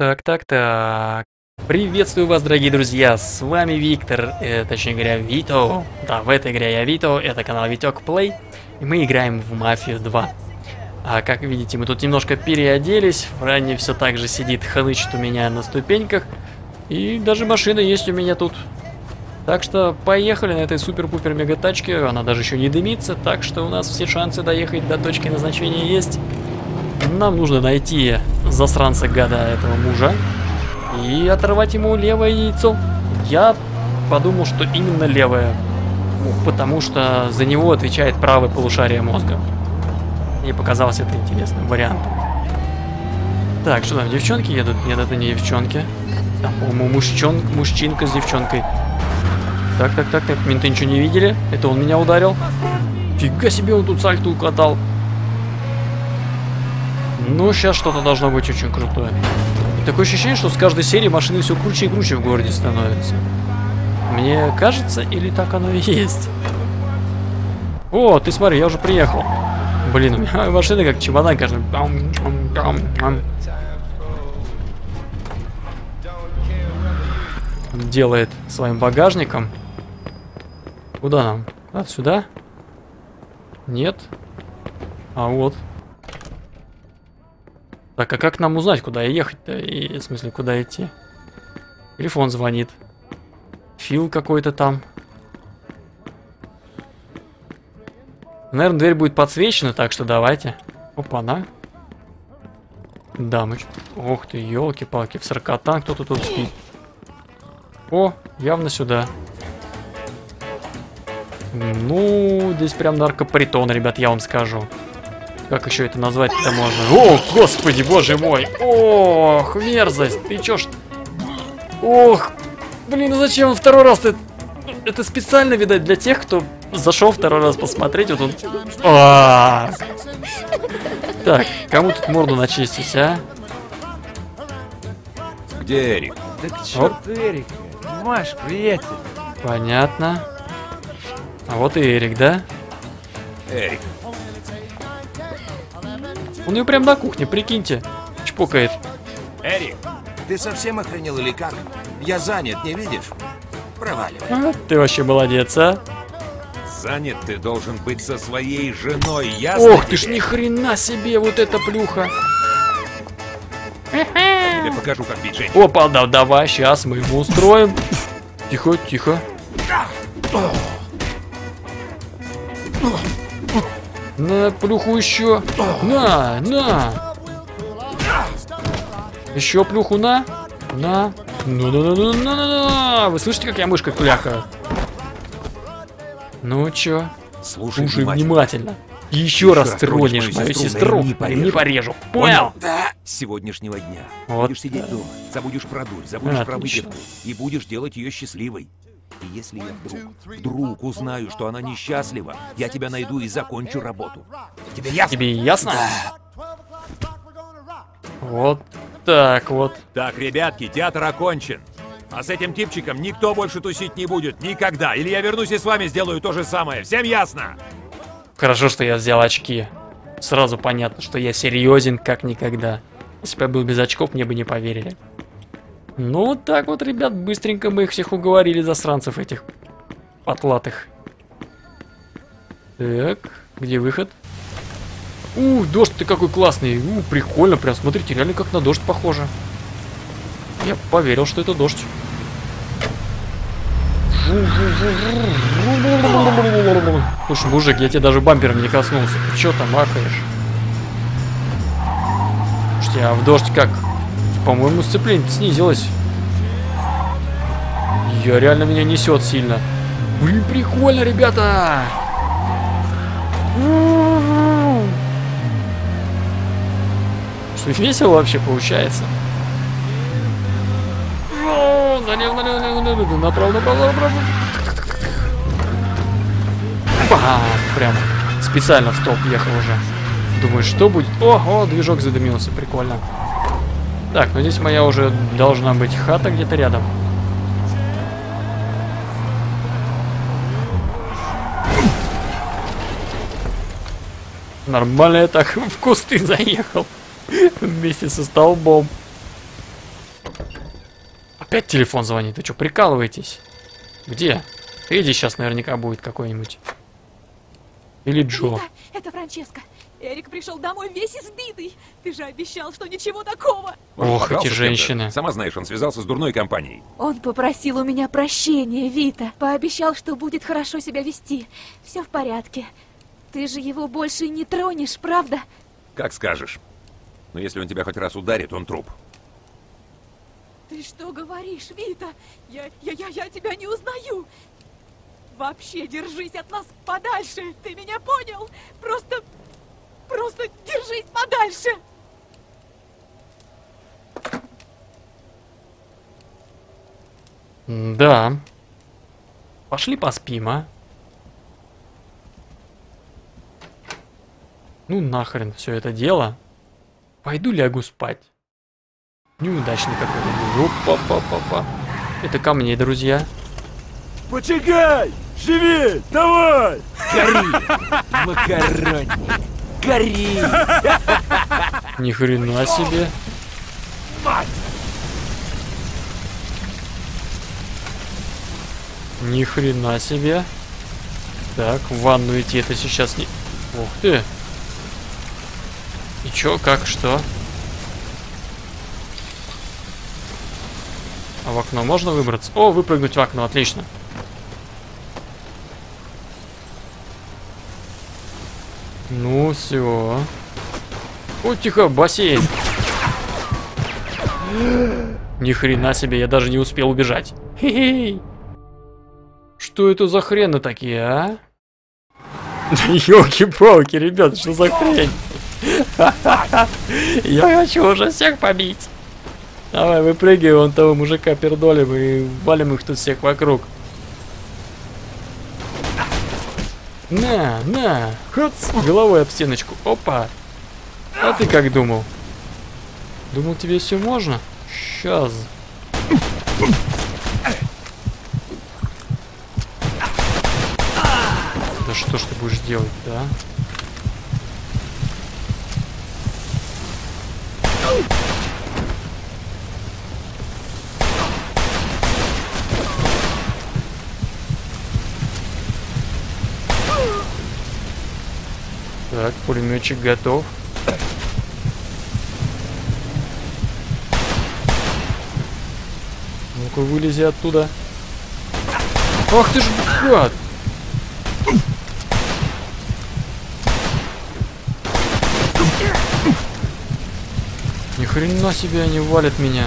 Так, так, так. Приветствую вас, дорогие друзья, с вами Виктор, э, точнее говоря, Вито. Да, в этой игре я Вито, это канал Витек Плей, и мы играем в Мафию 2. А как видите, мы тут немножко переоделись, Франни все так же сидит, хнычет у меня на ступеньках, и даже машина есть у меня тут. Так что поехали на этой супер-пупер мега тачке, она даже еще не дымится, так что у нас все шансы доехать до точки назначения есть. Нам нужно найти засранца гада этого мужа и оторвать ему левое яйцо. Я подумал, что именно левое, ну, потому что за него отвечает правое полушарие мозга. Мне показалось это интересным вариантом. Так, что там, девчонки едут? Нет, это не девчонки. Там, по-моему, мужчон, мужчинка с девчонкой. Так, так, так, так, менты ничего не видели? Это он меня ударил? Фига себе, он тут сальто укатал. Ну, сейчас что-то должно быть очень крутое. Такое ощущение, что с каждой серии машины все круче и круче в городе становятся. Мне кажется, или так оно и есть? О, ты смотри, я уже приехал. Блин, у меня машина как чемодан каждый. Делает своим багажником. Куда нам? А, сюда? Нет. А вот. Так, а как нам узнать, куда ехать-то? И, в смысле, куда идти? Телефон звонит. Фил какой-то там. Наверное, дверь будет подсвечена, так что давайте. Опа-на. Да. Ох ты, елки-палки, в сорокотан кто-то тут спит. О, явно сюда. Ну, здесь прям наркопритон, ребят, я вам скажу. Как еще это назвать-то можно? О, господи, боже мой! Ох, мерзость! Ты чё ж... Ох, блин, ну зачем он второй раз? Это, это специально, видать, для тех, кто зашел второй раз посмотреть. Вот он... А -а -а. Так, кому тут морду начистить, а? Где Эрик? Да к черту Эрик. Маш, приятель. Понятно. А вот и Эрик, да? Эрик, Он ее прям на кухне, прикиньте. Чпокает. Эрик, Ты совсем охренел или как? Я занят, не видишь? Проваливай. А, ты вообще молодец, а? занят ты должен быть со своей женой, ясно Ох, ты ж тебе? ни хрена себе, вот эта плюха. Я тебе покажу, как бить женщин. Опа, да, давай, сейчас мы ему устроим. Тихо, тихо. На, плюху еще. На, на. Еще плюху на. На. Ну, ну, ну, ну, ну, ну, ну. Вы слышите, как я мышкой клякаю? Ну чё? Слушай Слушай внимательно. внимательно. Еще раз раз тронешь мою сестру, не не порежу. порежу. Понял? Да. С сегодняшнего дня Вот будешь сидеть дома, забудешь про дурь, забудешь про Отлично. выпивку и будешь делать ее счастливой. И если я вдруг, вдруг узнаю, что она несчастлива, я тебя найду и закончу работу. Тебе ясно? Тебе ясно? Вот так вот. Так, ребятки, театр окончен. А с этим типчиком никто больше тусить не будет. Никогда. Или я вернусь и с вами сделаю то же самое. Всем ясно? Хорошо, что я взял очки. Сразу понятно, что я серьезен как никогда. Если бы я был без очков, мне бы не поверили. Ну вот так вот, ребят, быстренько мы их всех уговорили, засранцев этих потлатых. Так, где выход? Ух, дождь ты какой классный. У, прикольно, прям смотрите, реально как на дождь похоже. Я поверил, что это дождь. Слушай, мужик, я тебе даже бампером не коснулся. Ты чё там махаешь? Слушайте, а в дождь как? По-моему, сцепление снизилось. Я реально меня несет сильно. Блин, прикольно, ребята! Что весело вообще получается. Налево, налево, налево, налево, направо, направо, направо. Бам! Прям специально в столб ехал уже. Думаю, что будет? Ого, движок задымился, прикольно. Так, ну здесь моя уже должна быть хата где-то рядом. Нормально я так в кусты заехал. Вместе со столбом. Опять телефон звонит. Вы что, прикалываетесь? Где? Эдди сейчас наверняка будет какой-нибудь. Или Джо. Рита, это Франческо. Эрик пришел домой весь избитый. Ты же обещал, что ничего такого. Ох, эти женщины. Сама знаешь, он связался с дурной компанией. Он попросил у меня прощения, Вита. Пообещал, что будет хорошо себя вести. Все в порядке. Ты же его больше не тронешь, правда? Как скажешь. Но если он тебя хоть раз ударит, он труп. Ты что говоришь, Вита? Я, я, я, я тебя не узнаю. Вообще держись от нас подальше. Ты меня понял? Просто, просто держись подальше. Да. Пошли поспим, а? Ну нахрен все это дело. Пойду лягу спать. Неудачный какой-то. Опа-па-па-па. Это ко мне, друзья. Почекай! Живи! Давай! Гори! Макаронник! Гори! Ни хрена себе. Ни хрена себе. Так, в ванну идти это сейчас не... Ух ты. И чё, как, что? А в окно можно выбраться? О, выпрыгнуть в окно, отлично. Ну, все. О, тихо, бассейн. Ни хрена себе, я даже не успел убежать. Хе-хей. Что это за хрены такие, а? Ёлки-палки, ребят, что за хрень? Я хочу уже всех побить. Давай, выпрыгивай вон того мужика пердолем и валим их тут всех вокруг. На, на, хац, головой об стеночку. Опа. А ты как думал? Думал, тебе все можно? Сейчас. Да что ж ты будешь делать, да? Так, пулеметчик готов. Ну-ка, вылези оттуда. Ах ты ж гад! Ни хрена себе они валят меня.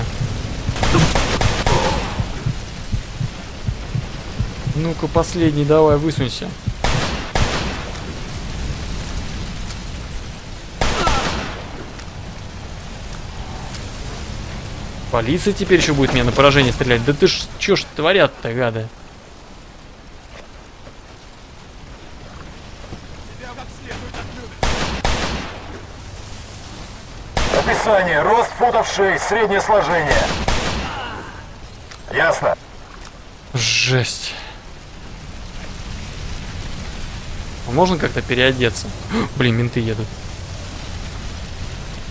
Ну-ка, последний, давай, высунься. Полиция теперь еще будет меня на поражение стрелять. Да ты ж, чё ж творят-то, гады? Описание. Рост футов 6, среднее сложение. Ясно. Жесть. А можно как-то переодеться? Блин, менты едут.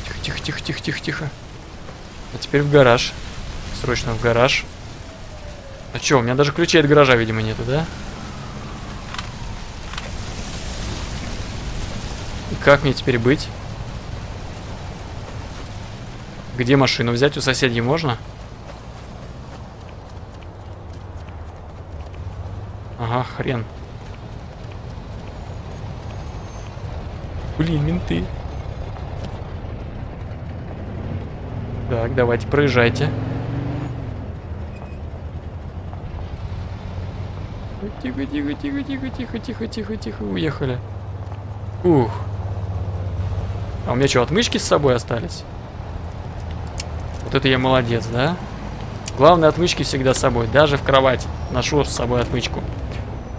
Тихо, тихо, тихо, тихо, тихо, тихо. А теперь в гараж. Срочно в гараж. А чё, у меня даже ключей от гаража, видимо, нету, да? И как мне теперь быть? Где машину взять? У соседей можно? Ага, хрен. Блин, менты. Так, давайте, проезжайте. Тихо, тихо, тихо, тихо, тихо, тихо, тихо, тихо, уехали. Ух. А у меня что, отмычки с собой остались? Вот это я молодец, да? Главное, отмычки всегда с собой. Даже в кровать ношу с собой отмычку.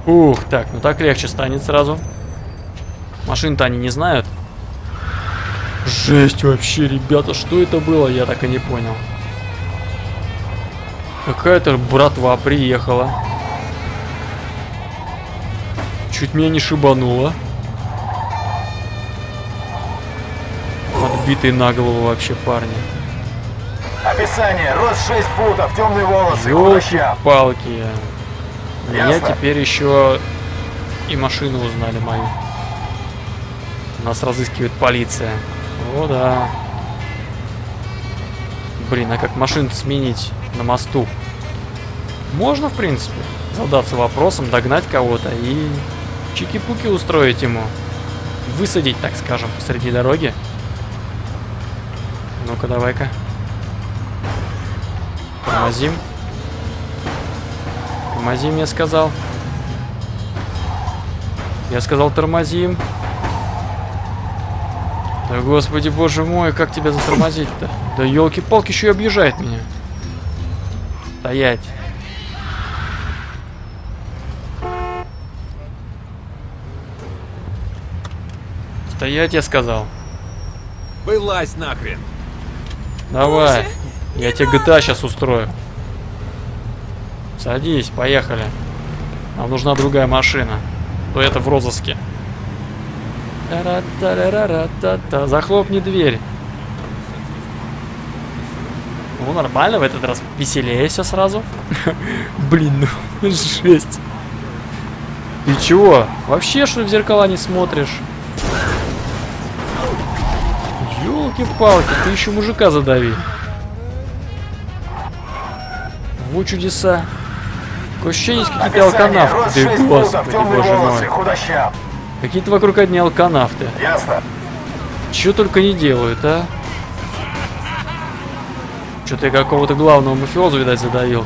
Ух, так, ну так легче станет сразу. Машин-то они не знают. Жесть вообще, ребята, что это было, я так и не понял. Какая-то братва приехала. Чуть меня не шибануло. Подбитые на голову вообще парни. Описание. Рост 6 футов, темные волосы, худощав. Елки-палки. Меня Ясно. теперь еще и машину узнали мою. Нас разыскивает полиция. О, да. Блин, а как машину сменить на мосту? Можно, в принципе, задаться вопросом, догнать кого-то и чики-пуки устроить ему. Высадить, так скажем, посреди дороги. Ну-ка, давай-ка. Тормозим. Тормозим, я сказал. Я сказал, тормозим. Да господи, боже мой, как тебя затормозить-то? Да елки-палки, еще и объезжает меня. Стоять. Стоять, я сказал. Вылазь нахрен! Давай. Я тебе GTA сейчас устрою. Садись, поехали. Нам нужна другая машина. То это в розыске. Та-ра-та-ра-ра-та-та. Захлопни дверь. Ну, нормально, в этот раз веселее все сразу. Блин, ну жесть. Ты чего? Вообще, что в зеркала не смотришь? Ёлки-палки, ты еще мужика задави. Вот чудеса. Такое ощущение, есть какие-то алканавты. Рост Да 6 футов, господи, боже мой. Какие-то вокруг одни алканавты. Ясно. Чего только не делают, а? Что-то я какого-то главного мафиозу, видать, задавил.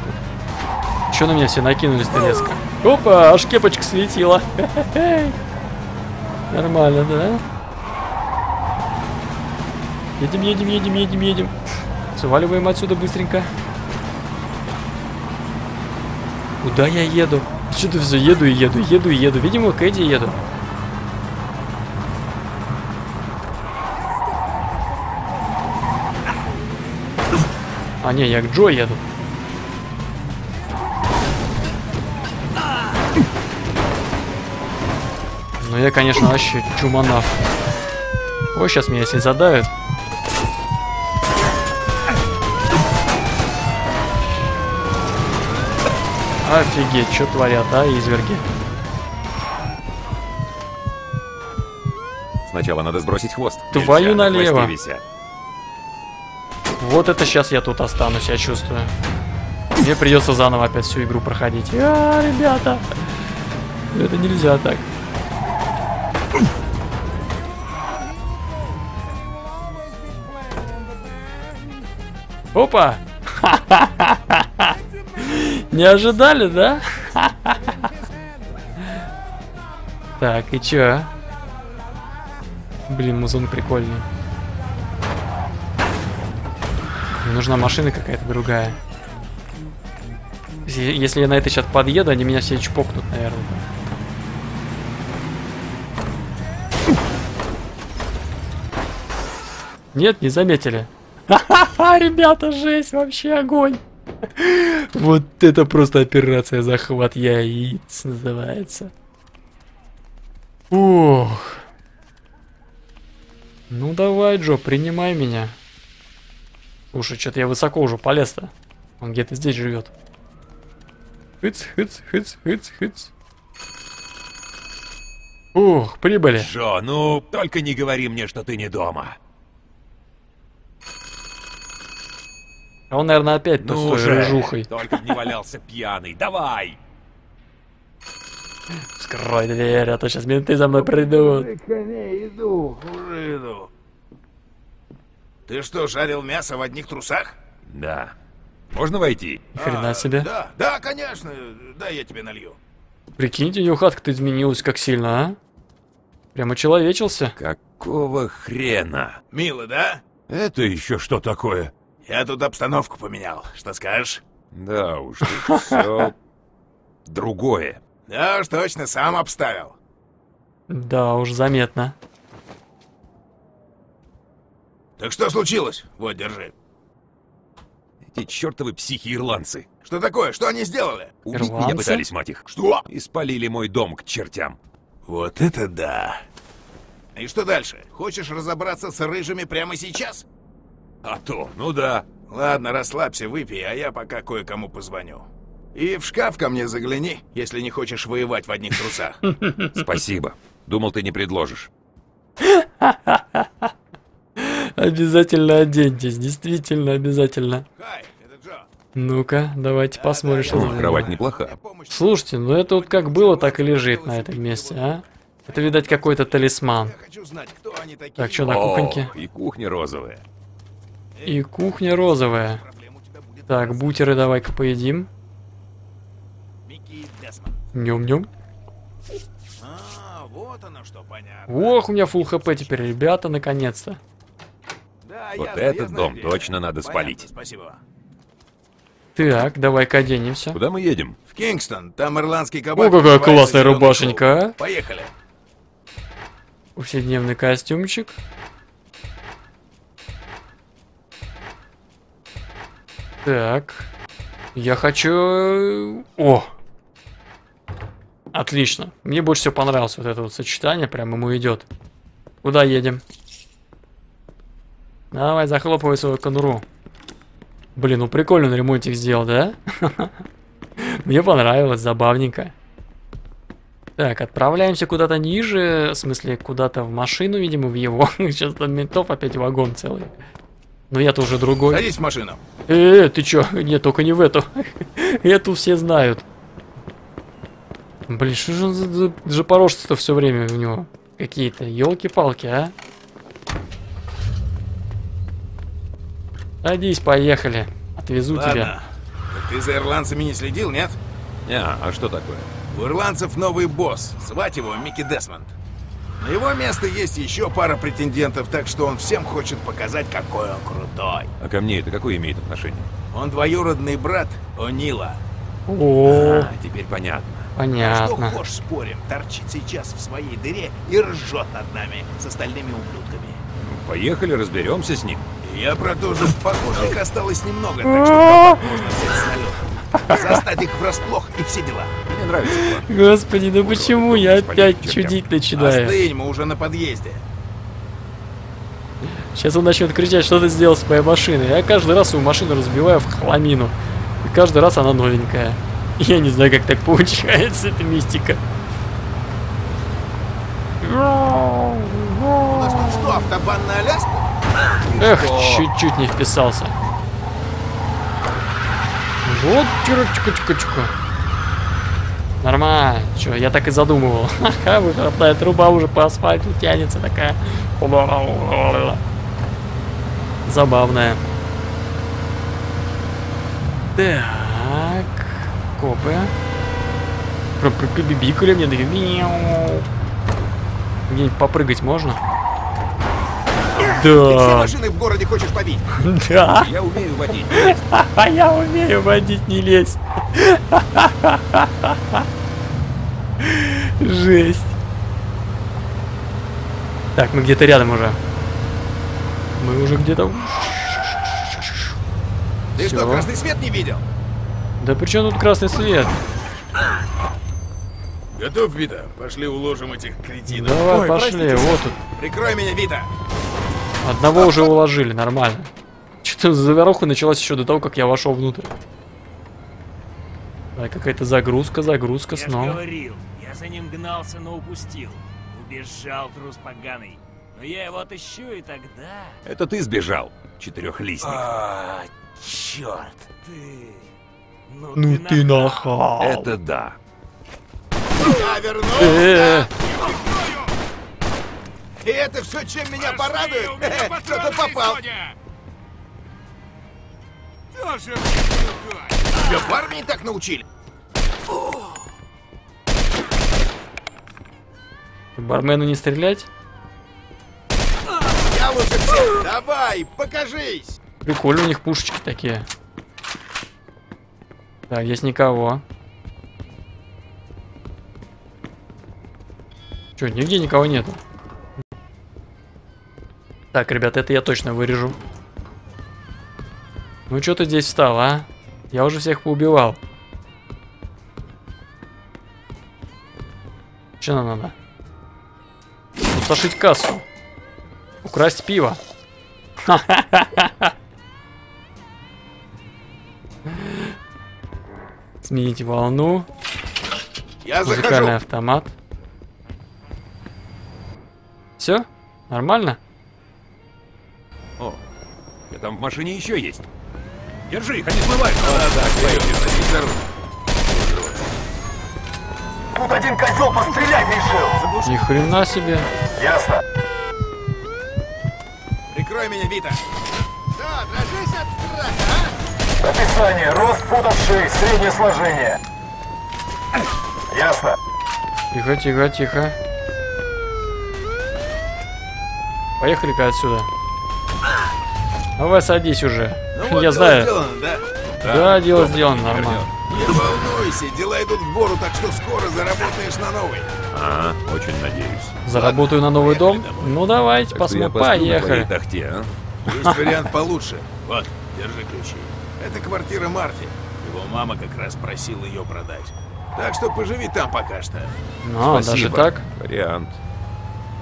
Че на меня все накинулись то резко? Опа, аж кепочка светила. Нормально, да? Едем, едем, едем, едем, едем. Сваливаем отсюда быстренько. Куда я еду? Что-то все еду и еду, еду и еду. Видимо, к Эдди еду. А не, я к Джо еду. Ну я, конечно, вообще чуманав. Ой, сейчас меня если задавят. Офигеть, что творят, а, изверги. Сначала надо сбросить хвост. Твою Нельзя на налево. висеть. Вот это сейчас я тут останусь, я чувствую. Мне придется заново опять всю игру проходить. А, ребята, это нельзя так. Опа! Не ожидали, да? Так, и чё? Блин, музон прикольный. Нужна машина какая-то другая. Если, я на это сейчас подъеду, они меня все чпокнут, наверное. Нет, не заметили. Ха-ха-ха, ребята, жесть, вообще огонь. Вот это просто операция захват яиц называется. Ух. Ну давай, Джо, принимай меня. Слушай, что-то я высоко уже полез-то. Он где-то здесь живет. Хыц, хыц, хыц, хыц, хыц. Ух, прибыли. Джо, ну, только не говори мне, что ты не дома. А он, наверное, опять Ну тут рыжухой. только не валялся пьяный. Давай! Скрой дверь, а то сейчас менты за мной придут. Ты что, жарил мясо в одних трусах? Да. Можно войти? Ни хрена себе. Да, да, конечно. Да, я тебе налью. Прикиньте, у него хатка-то изменилась как сильно, а? Прямо человечился. Какого хрена? Мило, да? Это еще что такое? Я тут обстановку поменял. Что скажешь? Да уж, все другое. Да уж точно, сам обставил. Да уж, заметно. Так что случилось? Вот, держи. Эти чертовы психи-ирландцы. Что такое? Что они сделали? Убить меня Ирландцы? пытались, мать их. Что? И спалили мой дом к чертям. Вот это да. И что дальше? Хочешь разобраться с рыжими прямо сейчас? А то, ну да. Ладно, расслабься, выпей, а я пока кое-кому позвоню. И в шкаф ко мне загляни, если не хочешь воевать в одних трусах. Спасибо. Думал, ты не предложишь. Обязательно оденьтесь, действительно обязательно. Ну-ка, давайте посмотрим, что О, кровать неплоха. Слушайте, ну это вот как было, так и лежит на этом месте, а? Это, видать, какой-то талисман. Знать. Так, что на О, кухоньке? и кухня розовая. И кухня розовая. Так, бутеры давай-ка поедим. Нем-нем. А, вот оно что, понятно. Ох, у меня фул хп теперь, ребята, наконец-то. Вот этот дом точно надо Понятно, спалить. Спасибо. Так, давай-ка оденемся. Куда мы едем? В Кингстон, там ирландский кабак. О, какая классная «Зелёный рубашенька, шоу». а. Поехали. Повседневный костюмчик. Так. Я хочу... О! Отлично. Мне больше всего понравилось вот это вот сочетание. Прям ему идет. Куда едем? Давай, захлопывай свою конуру. Блин, ну прикольно ремонтик сделал, да? Мне понравилось, забавненько. Так, отправляемся куда-то ниже, в смысле, куда-то в машину, видимо, в его. Сейчас там ментов опять вагон целый. Но я-то уже другой. Садись в машину. Э, ты чё? Нет, только не в эту. Эту все знают. Блин, что же он за, за запорожцы-то все время у него? Какие-то елки-палки, а? Садись, поехали. Отвезу тебя. Ладно. Так ты за ирландцами не следил, нет? Не, а что такое? У ирландцев новый босс. Звать его Микки Десмонд. На его место есть еще пара претендентов, так что он всем хочет показать, какой он крутой. А ко мне это какое имеет отношение? Он двоюродный брат О'Нила. О, А, теперь понятно. Что понятно. хошь спорим, торчит сейчас в своей дыре и ржет над нами с остальными ублюдками. Поехали, разберемся с ним. Я про то же, похоже, их осталось немного, так что кабак можно взять с налетом. Застать их врасплох и все дела. Мне нравится план. Господи, ну почему я опять чертям. чудить начинаю? Остынь, мы уже на подъезде. Сейчас он начнет кричать, что ты сделал с моей машиной. Я каждый раз свою машину разбиваю в хламину. И каждый раз она новенькая. Я не знаю, как так получается, это мистика. У нас тут что, автобанная Аляска? Эх, чуть-чуть не вписался. Вот чурочка-чка-чка. Нормально. Че, я так и задумывал. Ха-ха, выхлопная труба уже по асфальту тянется такая. Забавная. Так. Копы. Прям прибибикали мне. Где-нибудь попрыгать можно? Ты все Да. машины в городе хочешь побить? Да. Я умею водить. А я умею водить, не лезь. Жесть. Так, мы где-то рядом уже. Мы уже где-то... Ты что, Всё. красный свет не видел? Да при чем тут красный свет? Готов, Вита? Пошли уложим этих кретинов. Давай, Ой, пошли, простите, вот тут. Прикрой меня, Вита. Одного уже уложили, нормально. Что-то заваруха началась еще до того, как я вошел внутрь. Да, какая-то загрузка, загрузка Я снова. говорил, я за ним гнался, но упустил. Убежал трус поганый. Но я его отыщу, и тогда... Это ты сбежал, четырехлистник. А, черт, ты... Ну, Ну ты нахал. Это да. Я вернулся. Э, И это все, чем меня порадует? Кто-то попал. Тебя в армии так научили? Бармену не стрелять? Я лучше всех. Давай, покажись. Прикольно у них пушечки такие. Так, здесь никого. Че, нигде никого нету. Так, ребят, это я точно вырежу. Ну что ты здесь встал, а? Я уже всех поубивал. Че нам надо? Пустошить кассу. Украсть пиво. Сменить волну. Я Музыкальный захожу. автомат. Все? Нормально? О, я там в машине еще есть. Держи их, они смываются. Да, поехали, садись за руль. Тут один козел пострелять решил. Ни хрена себе. Ясно. Прикрой меня, Вита. Да, дрожись от страха, Описание. Рост футов 6, среднее сложение. Ясно. Тихо, тихо, тихо. Поехали-ка отсюда. Давай садись уже. Ну вот, Я дело знаю. сделано, да? Да, дело сделано нормально. Не волнуйся, дела идут в гору, так что скоро заработаешь на новый. А, очень надеюсь. Заработаю на новый дом? Ну давайте, Так посмотрим. Поехали. тахте, а? Есть вариант получше. Вот, держи ключи. Это квартира Марти. Его мама как раз просила ее продать. Так что поживи там пока что. Ну, даже так? Вариант.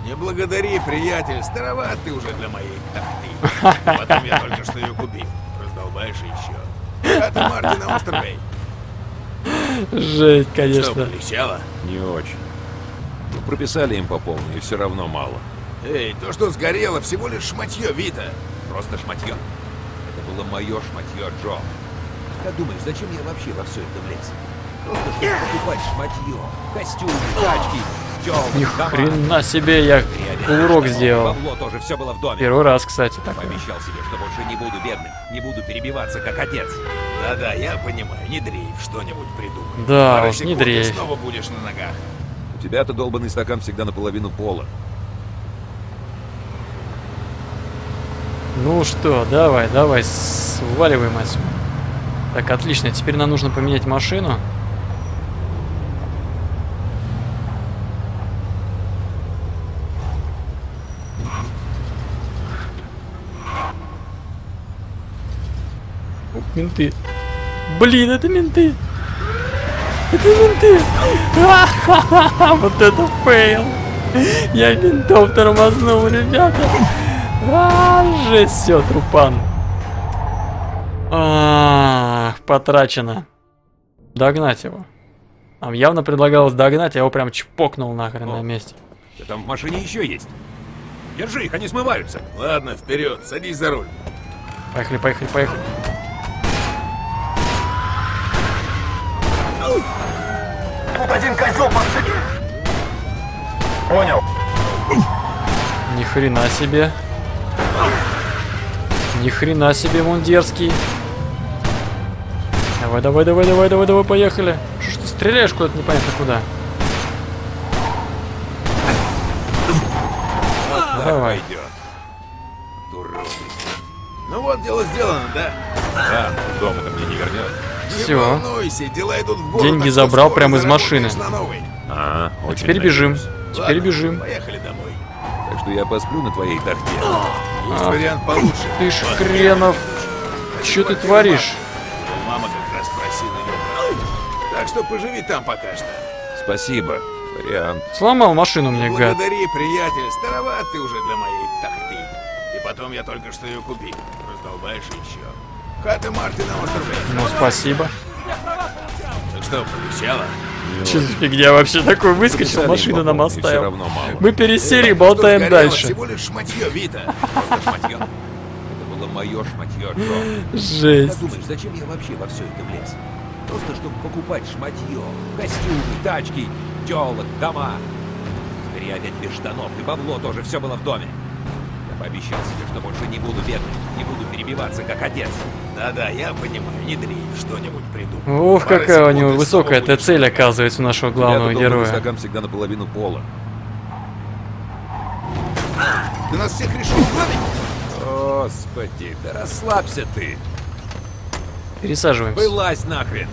Не благодари, приятель, староват ты уже для моей тахты. Потом я только что ее купил. Раздолбаешь еще. А ты Марти на острове. Жесть, Что, конечно. полегчало? Не очень. Ну, прописали им по полной, и все равно мало. Эй, то, что сгорело, всего лишь шматье, Вита. Просто шматье. Это было мое шматье, Джо. Как думаешь, зачем я вообще во все это влез? Просто чтобы покупать шматье, костюмы, тачки, Ни хрена себе, я урок сделал. Бабло тоже все было в доме. Первый раз, кстати, такое. Пообещал себе, что больше не буду бедным, не буду перебиваться, как отец. Да-да, я понимаю, не дрейф, что-нибудь придумай. Да Пара уж, не дрейф. снова будешь на ногах. У тебя-то долбанный стакан всегда наполовину пола. Ну что, давай, давай, сваливаем отсюда. Так, отлично, теперь нам нужно поменять машину. Менты. Блин, это менты. Это менты. Ха-ха-ха, Вот это фейл. Я ментов тормознул, ребята. А, жесть, все, трупан. Ах, потрачено. Догнать его. Нам явно предлагалось догнать, я его прям чпокнул нахрен на О. месте. Да там в машине еще есть. Держи их, они смываются. Ладно, вперед, садись за руль. Поехали, поехали, поехали. Тут один козел пострелять. Понял. Ни хрена себе. Ни хрена себе, мундерский. Давай, давай, давай, давай, давай, давай, поехали. Что ж ты стреляешь куда-то непонятно куда? Давай. Дуроты. Ну вот, дело сделано, да? Да, дома-то мне не вернет. Не Всё. волнуйся, дела идут в гору, Деньги что забрал прямо из машины. А, очень Теперь надеюсь. бежим. Теперь Ладно, бежим. Поехали домой. Так что я посплю на твоей тахте. Есть Ах, вариант получше. ты ж хренов. Чё ты творишь? Мама как раз просила ее. Так что поживи там пока что. Спасибо. Вариант. Сломал машину мне, гад. Благодари, приятель, староват ты уже для моей тахты. И потом я только что ее купил. Раздолбаешь еще. Хата Марти на острове. Ну, спасибо. Так что, полегчало? Че за фигня вообще такой выскочил, им машину нам оставил. Мы пересели и Эй, болтаем что дальше. всего лишь шматье, Вита. Шматье. Это было мое шматье, Джо. Как Жесть. думаешь, зачем я вообще во все это влез? Просто чтобы покупать шматье, костюмы, тачки, телок, дома. Теперь я опять без штанов, и бабло тоже все было в доме. Я пообещал себе, что больше не буду бедным, не буду перебиваться, как отец. Да-да, я понимаю, не дрейф, что-нибудь придумай. Ух, Пара какая у него высокая эта цель, оказывается, у нашего главного долбанный героя. стакан всегда наполовину пола. Ты нас всех решил угробить? Господи, да расслабься ты. Пересаживаемся. Вылазь нахрен.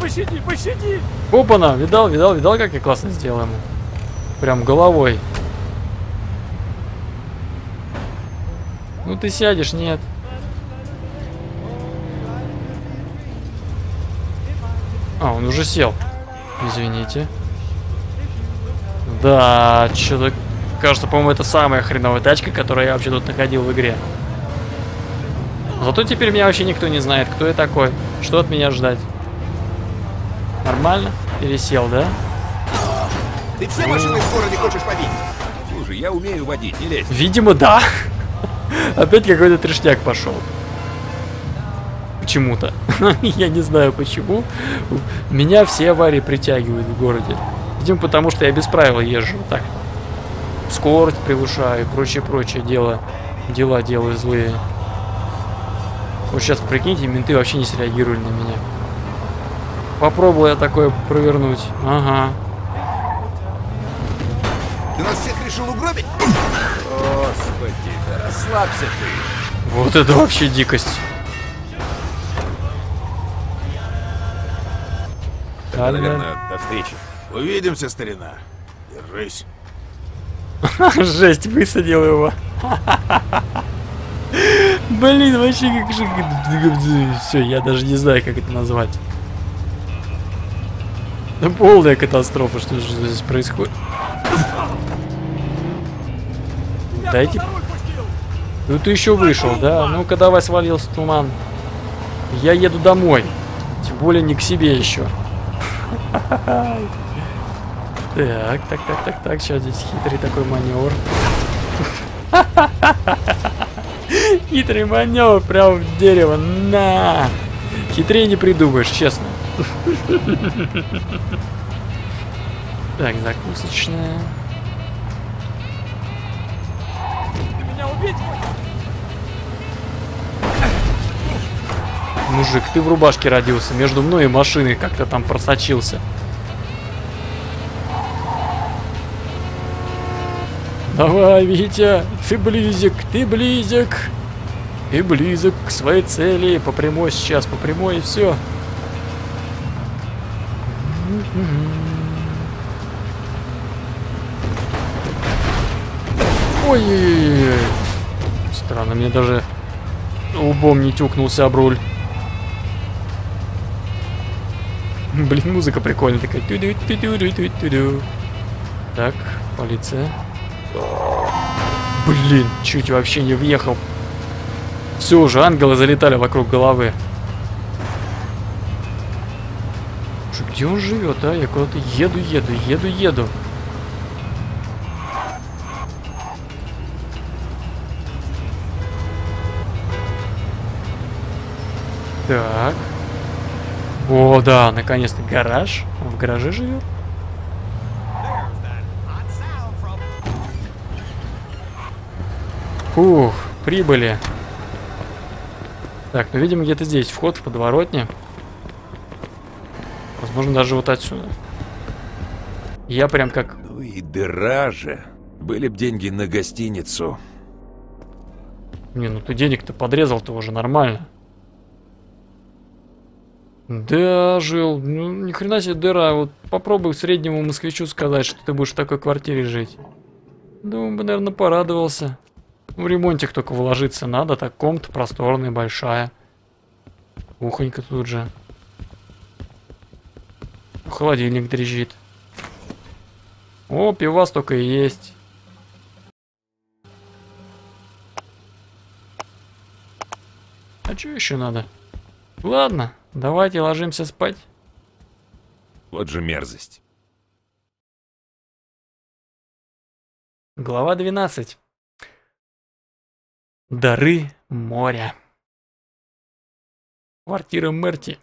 Пощади, пощади! Опа-на, видал, видал, видал, как я классно сделал ему. Прям головой. Ну ты сядешь, нет. А, он уже сел. Извините. Да, что-то... Кажется, по-моему, это самая хреновая тачка, которую я вообще тут находил в игре. Зато теперь меня вообще никто не знает, кто я такой. Что от меня ждать? Нормально? Пересел, да? Ты все машины в городе хочешь побить? Слушай, я умею водить, не лезь. Видимо, да. Опять какой-то трешняк пошел. Почему-то. я не знаю почему. Меня все аварии притягивают в городе. Видимо, потому что я без правил езжу. Так. Скорость превышаю и прочее-прочее дело. Дела делаю злые. Вот сейчас, прикиньте, менты вообще не среагировали на меня. Попробую я такое провернуть. Ага. Ты нас всех решил угробить? Господи, расслабься ты. Вот это вообще дикость. Тогда, наверное, до встречи. Увидимся, старина. Держись. Жесть, высадил его. Блин, вообще как же... Все, я даже не знаю, как это назвать. Ну, полная катастрофа, что же здесь происходит. Дайте... Ну ты еще вышел, да? Ну-ка давай свалился туман. Я еду домой. Тем более не к себе еще. Так, так, так, так, так, сейчас здесь хитрый такой маневр. Хитрый маневр прям в дерево. На! Хитрее не придумаешь, честно. Так, закусочная. Мужик, ты в рубашке родился. Между мной и машиной как-то там просочился. Давай, Витя, ты близок, ты близок. Ты близок к своей цели. По прямой сейчас, по прямой и все. Ой-ой-ой. Странно, мне даже лбом не тюкнулся об руль. Блин, музыка прикольная такая. Так, полиция. Блин, чуть вообще не въехал. Все уже, ангелы залетали вокруг головы. Где он живет, а? Я куда-то еду, еду, еду, еду. О, да, наконец-то гараж. Он в гараже живет. Фух, прибыли. Так, ну видимо где-то здесь вход в подворотне. Возможно даже вот отсюда. Я прям как... Ну и дыра же. Были б деньги на гостиницу. Не, ну ты денег-то подрезал-то уже нормально. Да, жил. Ну, ни хрена себе дыра. Вот попробуй среднему москвичу сказать, что ты будешь в такой квартире жить. Думаю, бы, наверное, порадовался. В ремонтик только вложиться надо, так комната просторная, большая. Кухонька тут же. Холодильник дрежит. О, пивас только и есть. А что еще надо? Ладно, давайте ложимся спать. Вот же мерзость. Глава 12. Дары моря. Квартира Мерти.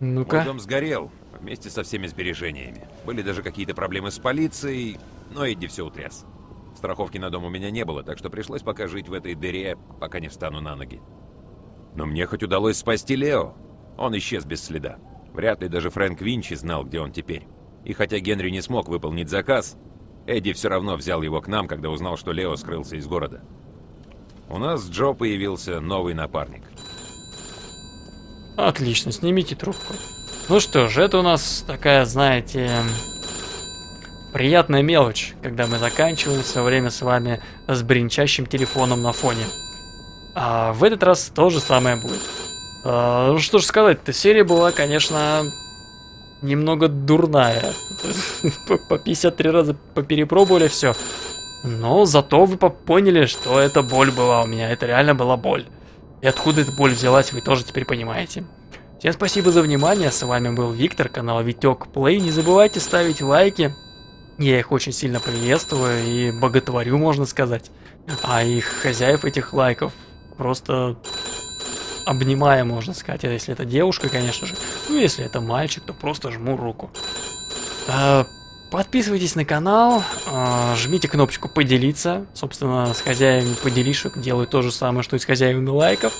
Ну-ка. дом сгорел вместе со всеми сбережениями. Были даже какие-то проблемы с полицией, но Эдди все утряс. Страховки на дом у меня не было, так что пришлось пока жить в этой дыре, пока не встану на ноги. Но мне хоть удалось спасти Лео. Он исчез без следа. Вряд ли даже Фрэнк Винчи знал, где он теперь. И хотя Генри не смог выполнить заказ, Эдди все равно взял его к нам, когда узнал, что Лео скрылся из города. У нас с Джо появился новый напарник. Отлично, снимите трубку. Ну что ж, это у нас такая, знаете, приятная мелочь, когда мы заканчиваем все время с вами с бренчащим телефоном на фоне. А в этот раз то же самое будет. А, ну что ж сказать-то, серия была, конечно, немного дурная. По по 53 раза поперепробовали все. Но зато вы по- поняли, что это боль была у меня. Это реально была боль. И откуда эта боль взялась, вы тоже теперь понимаете. Всем спасибо за внимание. С вами был Виктор, канал Витек Плей. Не забывайте ставить лайки. Я их очень сильно приветствую и боготворю, можно сказать. А их хозяев этих лайков просто обнимаю, можно сказать. А если это девушка, конечно же. Ну, если это мальчик, то просто жму руку. А, Подписывайтесь на канал, а, жмите кнопочку поделиться. Собственно, с хозяевами поделишек делаю то же самое, что и с хозяевами лайков.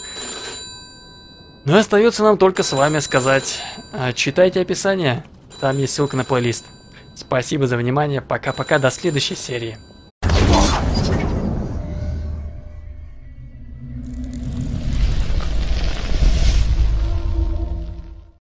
Ну и остается нам только с вами сказать, читайте описание, там есть ссылка на плейлист. Спасибо за внимание, пока-пока, до следующей серии.